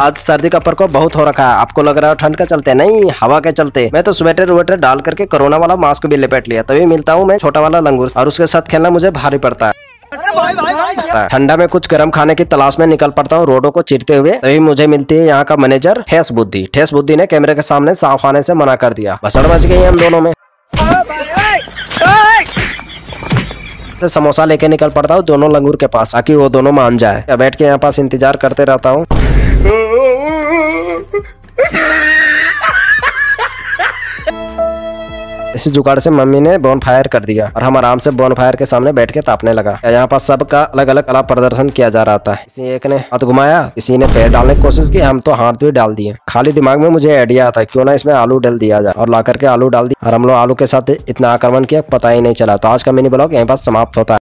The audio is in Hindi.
आज सर्दी का प्रकोप बहुत हो रखा है। आपको लग रहा है ठंड का चलते नहीं, हवा के चलते। मैं तो स्वेटर वेटर डाल करके कोरोना वाला मास्क भी लपेट लिया। तभी मिलता हूँ मैं छोटा वाला लंगूर और उसके साथ खेलना मुझे भारी पड़ता है। ठंडा में कुछ गर्म खाने की तलाश में निकल पड़ता हूँ, रोडों को चिरते हुए। तभी मुझे मिलती है यहाँ का मैनेजर ठेस बुद्धि। ठेस बुद्धि ने कैमरे के सामने साफ़ आने से मना कर दिया। भसड़ मच गई हम दोनों में। से समोसा लेके निकल पड़ता हूँ, दोनों लंगूर के पास, ताकि वो दोनों मान जाए। बैठ के यहाँ पास इंतज़ार करते रहता हूँ। इसी जुगाड़ से मम्मी ने बोन फायर कर दिया और हम आराम से बोन फायर के सामने बैठ के तापने लगा। यहाँ पर सबका अलग अलग कला प्रदर्शन किया जा रहा था। किसी एक ने हाथ घुमाया, किसी ने पैर डालने की कोशिश की, हम तो हाथ भी डाल दिए। खाली दिमाग में मुझे आइडिया आता क्यों ना इसमें आलू डाल दिया जाए। और ला करके आलू डाल दिया। और हम लोग आलू के साथ इतना आक्रमण किया, पता ही नहीं चला। तो आज का मिनी ब्लॉग यहाँ पास समाप्त होता है।